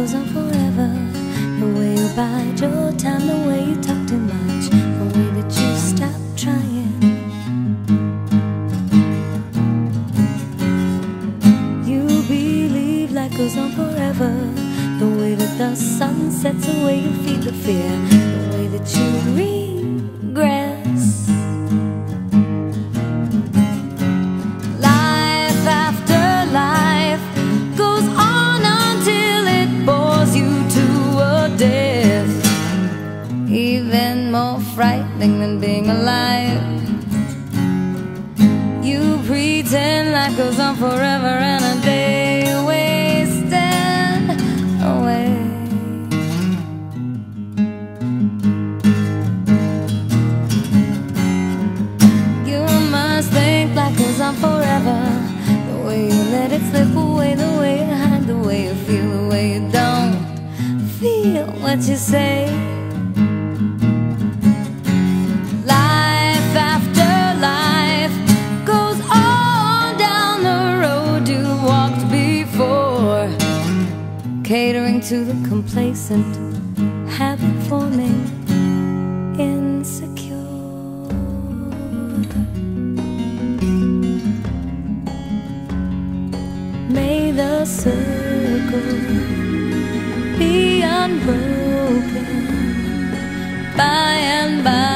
goes on forever. The way you bide your time, the way you talk too much, the way that you stop trying. You believe life goes on forever. The way that the sun sets, the way you feed the fear, the way that you regret. Goes on forever and a day wasted away. You must think life goes on forever. The way you let it slip away, the way you hide, the way you feel, the way you don't feel what you say. To the complacent, habit forming, insecure. May the circle be unbroken by and by,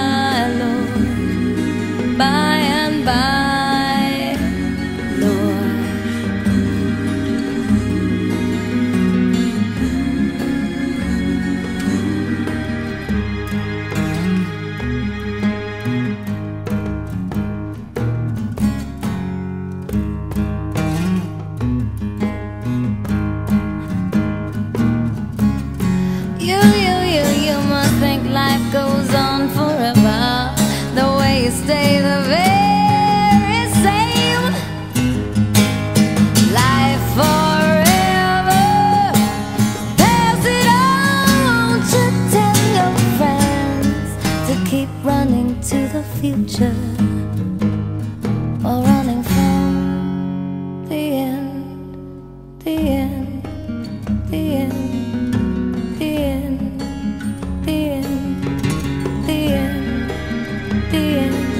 future while running from the end, the end, the end. The end, the end, the end, the end,